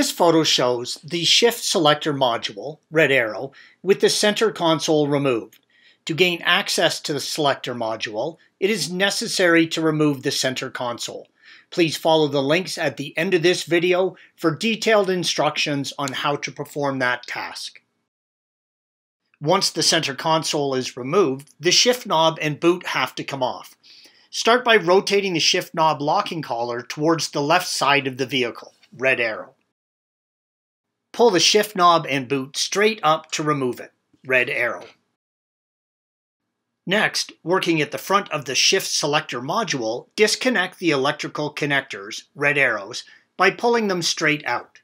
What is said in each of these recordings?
This photo shows the shift selector module, red arrow, with the center console removed. To gain access to the selector module, it is necessary to remove the center console. Please follow the links at the end of this video for detailed instructions on how to perform that task. Once the center console is removed, the shift knob and boot have to come off. Start by rotating the shift knob locking collar towards the left side of the vehicle, red arrow. Pull the shift knob and boot straight up to remove it, red arrow. Next, working at the front of the shift selector module, disconnect the electrical connectors, red arrows, by pulling them straight out.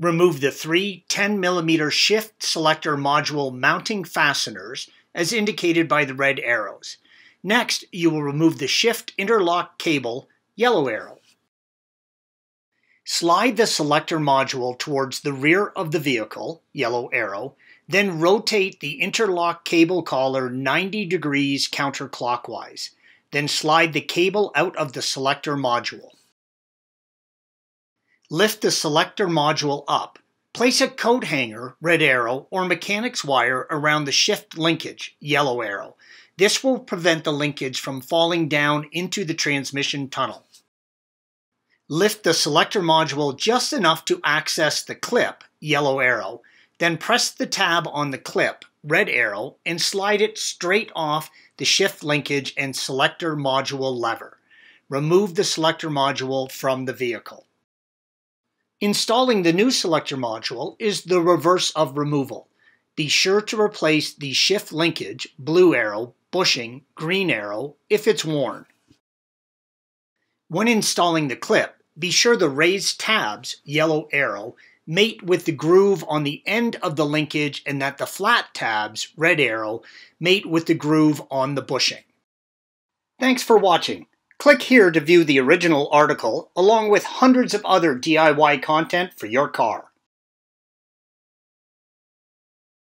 Remove the three 10mm shift selector module mounting fasteners as indicated by the red arrows. Next, you will remove the shift interlock cable, yellow arrow. Slide the selector module towards the rear of the vehicle, yellow arrow, then rotate the interlock cable collar 90 degrees counterclockwise. Then slide the cable out of the selector module. Lift the selector module up. Place a coat hanger, red arrow, or mechanics wire around the shift linkage, yellow arrow. This will prevent the linkage from falling down into the transmission tunnel. Lift the selector module just enough to access the clip, yellow arrow, then press the tab on the clip, red arrow, and slide it straight off the shift linkage and selector module lever. Remove the selector module from the vehicle. Installing the new selector module is the reverse of removal. Be sure to replace the shift linkage, blue arrow, bushing, green arrow, if it's worn. When installing the clip, be sure the raised tabs, yellow arrow, mate with the groove on the end of the linkage and that the flat tabs, red arrow, mate with the groove on the bushing. Thanks for watching. Click here to view the original article along with hundreds of other DIY content for your car.